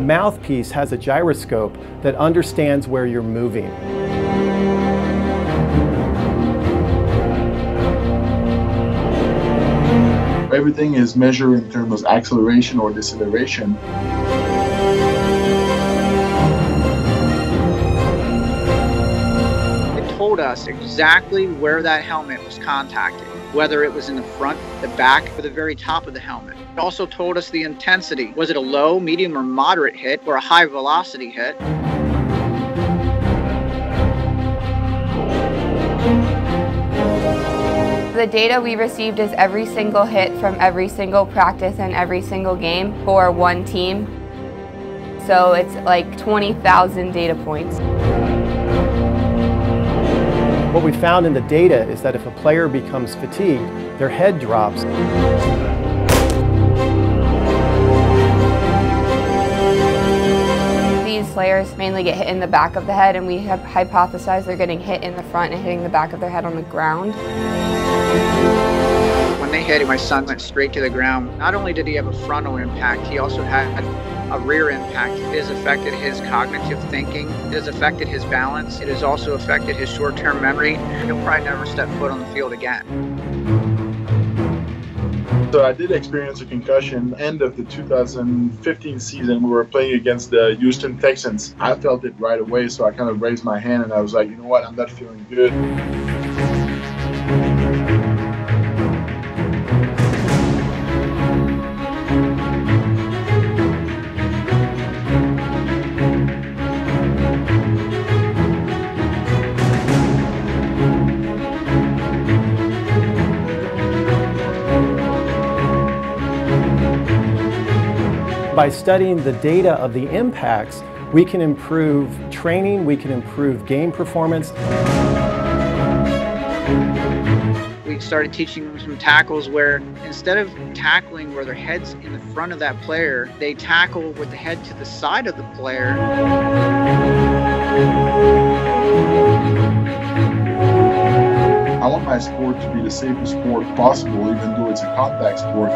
mouthpiece has a gyroscope that understands where you're moving. Everything is measured in terms of acceleration or deceleration. It told us exactly where that helmet was contacted, whether it was in the front, the back, or the very top of the helmet. It also told us the intensity. Was it a low, medium, or moderate hit, or a high velocity hit? The data we received is every single hit from every single practice and every single game for one team. So it's like 20,000 data points. What we found in the data is that if a player becomes fatigued, their head drops. These players mainly get hit in the back of the head and we have hypothesized they're getting hit in the front and hitting the back of their head on the ground. When they hit it, my son went straight to the ground. Not only did he have a frontal impact, he also had a rear impact. It has affected his cognitive thinking. It has affected his balance. It has also affected his short-term memory. He'll probably never step foot on the field again. So I did experience a concussion end of the 2015 season. We were playing against the Houston Texans. I felt it right away, so I kind of raised my hand and I was like, you know what, I'm not feeling good. By studying the data of the impacts, we can improve training, we can improve game performance. We started teaching them some tackles where instead of tackling where their head's in the front of that player, they tackle with the head to the side of the player. I want my sport to be the safest sport possible, even though it's a contact sport.